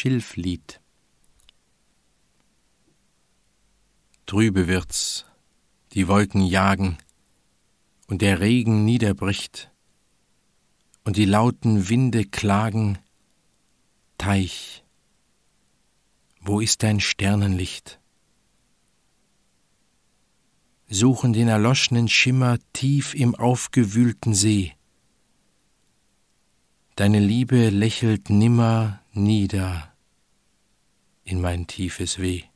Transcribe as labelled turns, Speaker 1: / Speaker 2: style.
Speaker 1: Schilflied. Trübe wird's, die Wolken jagen, und der Regen niederbricht, und die lauten Winde klagen, Teich, wo ist dein Sternenlicht? Suchen den erloschenen Schimmer tief im aufgewühlten See. Deine Liebe lächelt nimmer nieder in mein tiefes Weh.